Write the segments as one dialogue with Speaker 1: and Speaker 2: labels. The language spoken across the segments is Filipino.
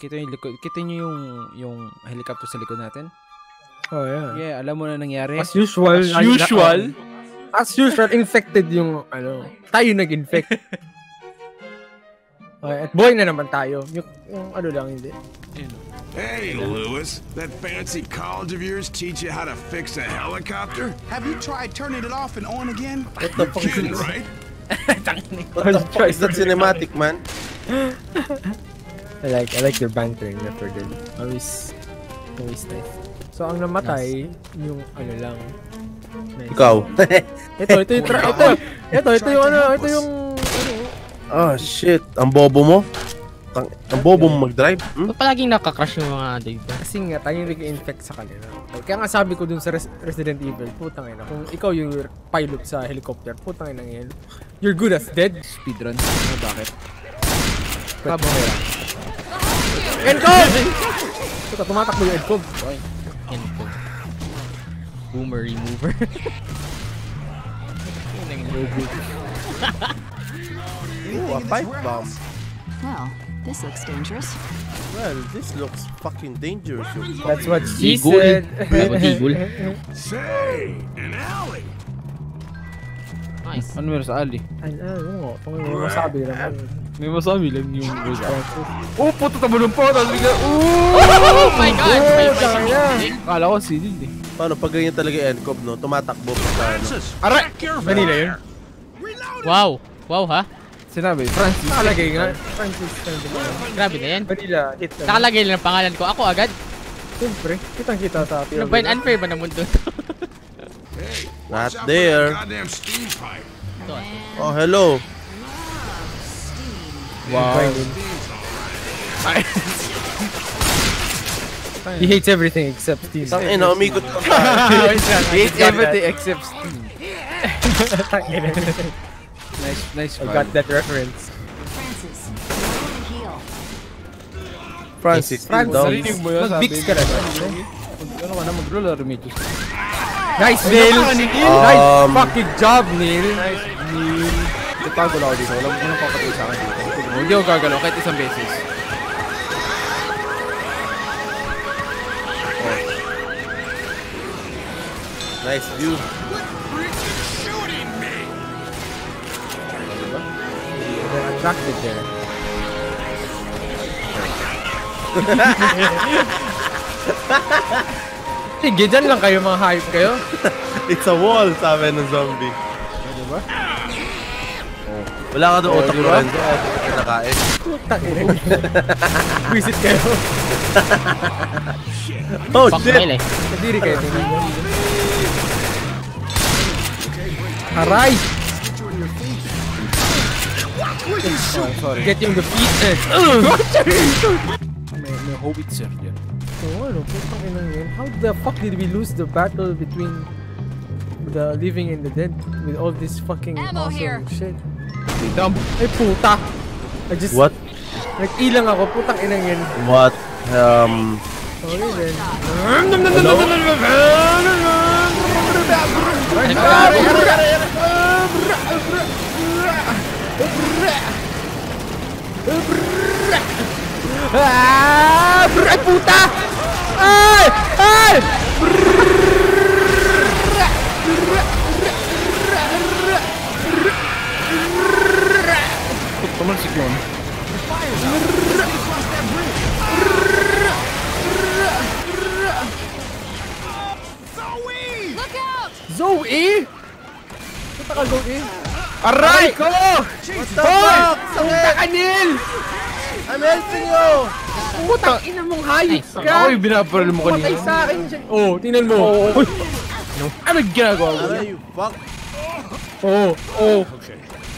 Speaker 1: kita yung likod, kita nyo yung, yung helicopter sa likod natin?
Speaker 2: Oh, yeah.
Speaker 1: Yeah, alam mo na nangyari.
Speaker 2: As usual.
Speaker 1: As usual?
Speaker 2: As usual, infected yung, ano, tayo nag-infect. okay, at boy na naman tayo. Yung, yung ano lang, hindi.
Speaker 3: Hey, Lewis. That fancy college of yours teach you how to fix a helicopter?
Speaker 4: Have you tried turning it off and on again?
Speaker 3: What the fuck kidding, right?
Speaker 5: What the fuck is that cinematic, man?
Speaker 2: I like, I like your bantering na for good. Always, always nice. So, ang namatay, yung ano lang. Nice.
Speaker 5: Ikaw.
Speaker 2: Ito, ito yung, tra- ito, ito, ito yung ano, ito yung, ano,
Speaker 5: oh, shit. Ang bobo mo? Tang ang bobo mo mag-drive? Hmm?
Speaker 6: Ba't palaging nakakrush yung mga dito?
Speaker 2: kasi nga, tayo yung nag-infect sa kanila. Kaya nga sabi ko dun sa Res- Resident Evil, putang ina, kung ikaw yung pilot sa helicopter, putang ina ngayon, you're good as dead.
Speaker 1: Speedrun. Ano, bakit? Tabo kaya.
Speaker 2: Encov! Ito, tumatakbo yung Encov.
Speaker 6: Yan po. Boomer remover.
Speaker 5: Ooh, a pipe bomb.
Speaker 7: Well, this looks dangerous.
Speaker 5: Well, this looks fucking dangerous. you
Speaker 2: That's what she
Speaker 6: Tigul.
Speaker 2: said.
Speaker 6: Bravo, Tigul.
Speaker 3: Say, an alley.
Speaker 6: Nice.
Speaker 1: Ano meron sa Ali?
Speaker 2: Ay, ano nga, kung may masabi naman.
Speaker 1: May masabi lang yung
Speaker 2: Oh, puto tabalong po, tapos bigla,
Speaker 6: Oh my god! May
Speaker 2: Oh, tanga na.
Speaker 1: Kala ko silid eh.
Speaker 5: Paano pag ganyan talaga yung NCOV, no? Tumatakbo pa sa ano.
Speaker 2: Aray! Manila yun?
Speaker 6: Wow! Wow ha?
Speaker 1: Sinabi, Francis.
Speaker 2: Nakalagay nga. Francis.
Speaker 6: Grabe na yan.
Speaker 2: Manila, hit na.
Speaker 6: Nakalagay lang ang pangalan ko. Ako agad.
Speaker 2: Siyempre, kitang-kita sa
Speaker 6: Ano ba yun? Unfair ba na mundo to?
Speaker 5: Not there. Oh, hello.
Speaker 2: Wow. He hates everything except Steam.
Speaker 5: Tang ina, umikot pa tayo.
Speaker 1: Hate everything except Steam.
Speaker 2: I
Speaker 1: Nice, nice
Speaker 2: got that reference.
Speaker 7: Francis, go.
Speaker 5: Francis,
Speaker 2: Francis,
Speaker 5: down.
Speaker 1: Narinig mo yun,
Speaker 2: Mag-bix
Speaker 1: sabi
Speaker 2: ka na.
Speaker 1: Ano ka na, mag-roller Remedios.
Speaker 2: Nice, Neil! Nice
Speaker 5: Um,
Speaker 2: fucking job, Neil! Nice.
Speaker 1: Itago lang ako dito. Walang walang papatay sa akin dito. Hindi ako gagalaw kahit isang beses.
Speaker 5: Nice view.
Speaker 2: They're attracted there. Sige, dyan lang kayo mga hype kayo.
Speaker 5: It's a wall, sabi ng zombie.
Speaker 2: Diba?
Speaker 5: Wala ka doon utak
Speaker 2: diba?
Speaker 5: Lorenzo. Ay, di ka kinakain.
Speaker 2: Visit kayo.
Speaker 5: Oh,
Speaker 6: Fuck
Speaker 5: shit!
Speaker 6: Mel eh.
Speaker 2: Nadiri kayo. Aray!
Speaker 1: Sorry, sorry.
Speaker 2: Get yung defeated.
Speaker 1: May, may howitzer dyan.
Speaker 2: So ano, putang ina yun. How the fuck did we lose the battle between the living and the dead with all this fucking
Speaker 7: Ammo
Speaker 2: awesome
Speaker 7: here.
Speaker 2: shit?
Speaker 1: Dumb.
Speaker 2: Ay puta! I just,
Speaker 5: What?
Speaker 2: nag-ilang ako, putang ina yun.
Speaker 5: What? Um,
Speaker 2: Sorry then. Ah! Brr, ay puta! Ay! Ay!
Speaker 7: Look out!
Speaker 2: Zoe! Puta ka Zoe?
Speaker 1: Aray ko!
Speaker 2: Hoy! Puta ka Neil!
Speaker 5: I'm helping you!
Speaker 2: Putang ina mong hayop ka!
Speaker 1: Ako yung binaparil mo kanina.
Speaker 2: sa akin siya. Oh, tingnan mo. Uy!
Speaker 1: Ano ginagawa mo?
Speaker 5: Aray, you fuck.
Speaker 2: Oh, oh.
Speaker 1: Grabe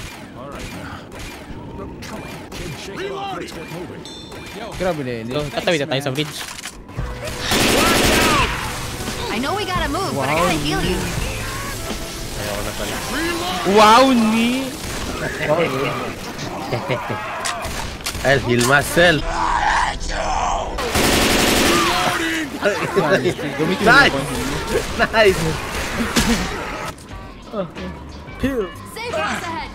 Speaker 1: na yun.
Speaker 6: So, tatawid na tayo sa bridge.
Speaker 7: I know we gotta move, but I gotta heal you.
Speaker 1: Wow, ni!
Speaker 5: I'll heal myself. Nice! Nice!
Speaker 2: Pill.
Speaker 7: Save us ahead!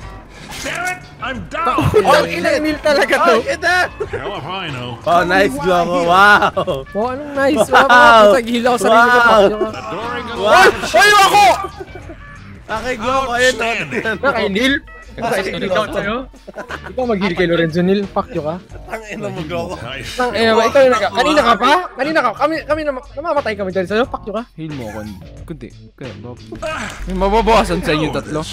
Speaker 3: Damn it!
Speaker 8: I'm down.
Speaker 2: Oh, ilang nil talaga to.
Speaker 5: Oh, ah!
Speaker 8: Hell if I know.
Speaker 5: Oh, nice Gloco. Wow!
Speaker 2: Wow, anong nice.
Speaker 5: Wow.
Speaker 2: Wow, sa gila ko sarili ko.
Speaker 5: Wow.
Speaker 2: Fuck you ka.
Speaker 8: Adoring a
Speaker 5: Wow! Ay, ako! Okay, Gloco. Ayun,
Speaker 8: Outstanding.
Speaker 2: Na kay Neil? Ikaw sa'yo? Ikaw mag-heal kay Lorenzo Neil. Fuck you ka.
Speaker 5: Ang ina mo, Gloco.
Speaker 8: Nice.
Speaker 2: Tang ina mo, ikaw yung nag- Kanina ka pa? Kanina ka. Kami, kami na, namamatay kami dyan sa'yo. Fuck you ka.
Speaker 1: Heal mo ako. Kunti. Kaya, bab- May mababawasan sa inyo tatlo.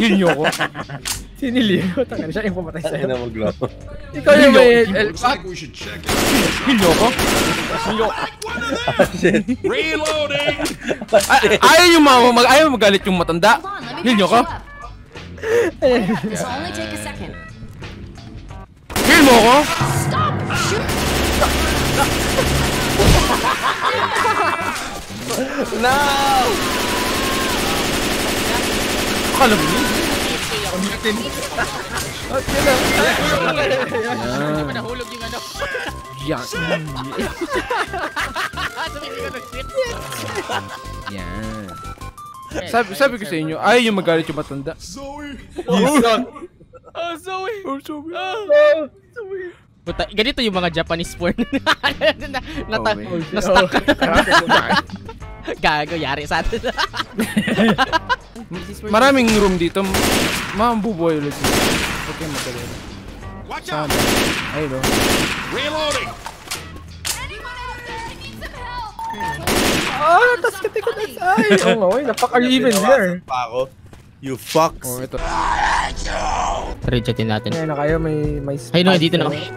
Speaker 1: Heal nyo ako.
Speaker 2: Si Neil yun. Tanga siya yung pumatay sa'yo.
Speaker 5: ina mo, Gloco.
Speaker 2: Ikaw yung may...
Speaker 3: should check it.
Speaker 1: Heal nyo ako.
Speaker 5: Ah, shit.
Speaker 8: Reloading.
Speaker 1: Ay, ayaw yung mga mag ayaw magalit yung matanda.
Speaker 7: Hold on, let me
Speaker 1: Heal nyo
Speaker 7: patch
Speaker 1: ako.
Speaker 7: you up. This'll only take a second.
Speaker 1: Heal mo. Akala mo yun?
Speaker 6: Hindi pa nahulog yung ano.
Speaker 1: Yan.
Speaker 6: Sumili ko ng shit.
Speaker 1: Yan. Sabi, sabi ko sa inyo, ayaw yung magalit yung matanda.
Speaker 3: Zoe!
Speaker 6: Oh, Zoe! Oh, Zoe! Puta, ganito yung mga Japanese porn. na, nata,
Speaker 1: Oh, man.
Speaker 6: na-stuck. Gago, yari sa atin.
Speaker 1: Maraming room dito. Mambubuhay ulit dito.
Speaker 3: Watch out!
Speaker 1: Sana. Ayun o.
Speaker 8: Reloading.
Speaker 7: Anyone out there need some help?
Speaker 2: Ah, tas kati ko na Ay, oo nga, wait. Fuck are you even there?
Speaker 5: Pa ako. You fucks.
Speaker 1: Oh, ito.
Speaker 6: Rejetin natin.
Speaker 2: Ngayon na kayo, may... may
Speaker 6: Ay no, dito na kami.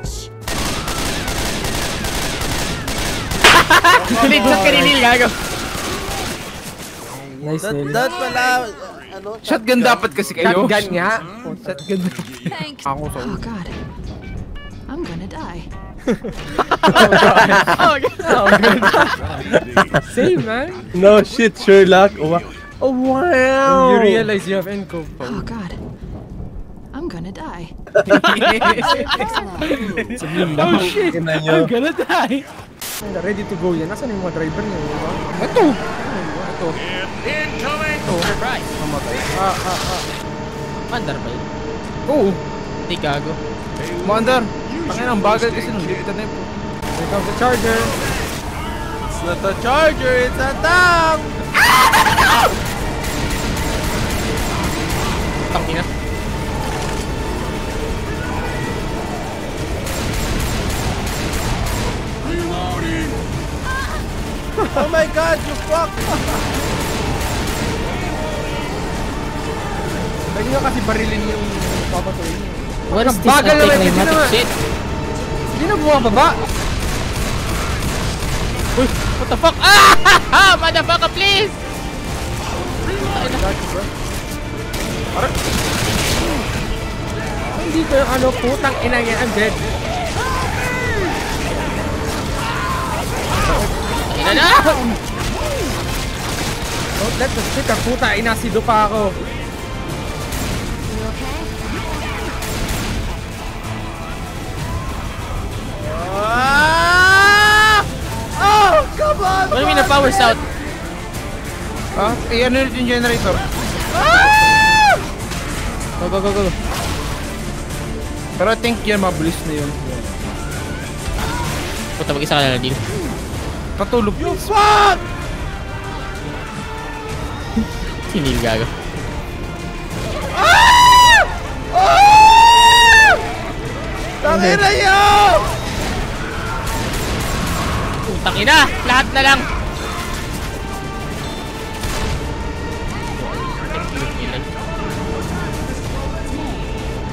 Speaker 6: Linshot ka ni Neil, gago.
Speaker 2: Nice,
Speaker 5: That,
Speaker 2: Neil.
Speaker 5: that pala, ano?
Speaker 1: Shotgun dapat kasi kayo.
Speaker 2: Shotgun nga. Oh, shotgun.
Speaker 7: Thanks.
Speaker 1: Ako sa
Speaker 7: Oh god. I'm gonna die.
Speaker 6: Oh,
Speaker 2: Same, man.
Speaker 5: No shit, Sherlock. Oh, oh wow!
Speaker 2: You realize you have encode.
Speaker 7: Oh god. I'm gonna die.
Speaker 2: Oh shit! I'm gonna die! Ready to go yan. Nasaan yung mga driver niya? Diba?
Speaker 1: Ito.
Speaker 8: Incoming.
Speaker 6: Surprise.
Speaker 2: Ah, ah, ah.
Speaker 6: Mandar ba yun?
Speaker 1: Oo.
Speaker 6: Hindi, gago.
Speaker 1: Commander. Tangin ang bagal kasi nung dito na po.
Speaker 2: Here comes the charger.
Speaker 5: It's not a charger, it's a tank!
Speaker 6: Tangina.
Speaker 5: Oh my god, you fuck!
Speaker 2: Nyo kasi barilin yung papatuloy niyo.
Speaker 6: What is this
Speaker 2: Bagal naman, naman.
Speaker 6: shit?
Speaker 2: Hindi na bumababa.
Speaker 6: Uy, what the fuck? Ah! Motherfucker, please!
Speaker 2: Hindi ko yung ano, putang ina yan. I'm dead.
Speaker 6: Tangina na!
Speaker 2: Don't let the shit, ang puta, inasido pa ako.
Speaker 5: Ah! Oh, come on!
Speaker 6: What do you mean the power's out?
Speaker 1: Ha? Eh, ano yung generator?
Speaker 6: Go, go, go, go.
Speaker 1: Pero I think yan, mabilis na yun.
Speaker 6: Puta, mag-isa ka na lang, Neil.
Speaker 1: Patulog.
Speaker 5: You fuck!
Speaker 6: Si Neil, gago.
Speaker 5: Tangin na nyo!
Speaker 6: Putang ina! Lahat na lang!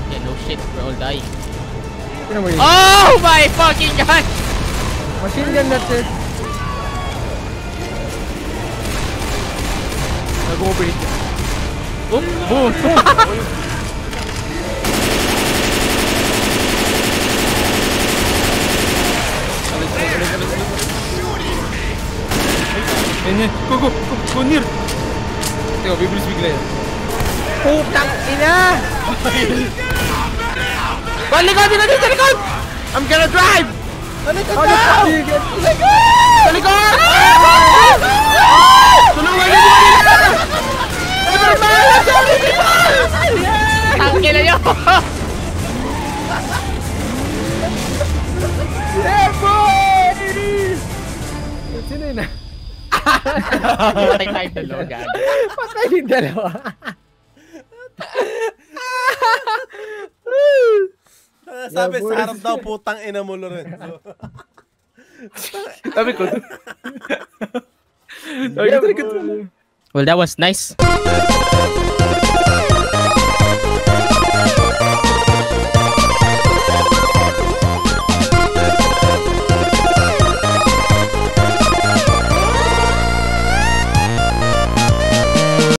Speaker 6: Yeah, no shit, we're all dying. Oh my fucking god!
Speaker 2: Machine gun that's it.
Speaker 1: Nag-operate.
Speaker 6: Boom! Boom!
Speaker 1: Yan yan. Go, go, go, go, near. Teka, bibilis bigla yan.
Speaker 2: Putang ina!
Speaker 1: Balikod! Dito, dito, sa likod! I'm gonna drive!
Speaker 2: Ano ka daw?
Speaker 1: Sa likod! Tulungan niyo si Manila! Ano ba ang bahala sa akin, people?
Speaker 6: Tangin na yun!
Speaker 2: Yeah, boy! Sino yun na?
Speaker 6: Patay tayo dalawa, gago.
Speaker 2: Patay yung dalawa.
Speaker 5: Sabi sa harap daw, putang ina mo, Lorenzo.
Speaker 1: Sabi ko.
Speaker 2: Yeah, boy.
Speaker 6: Well, that was nice.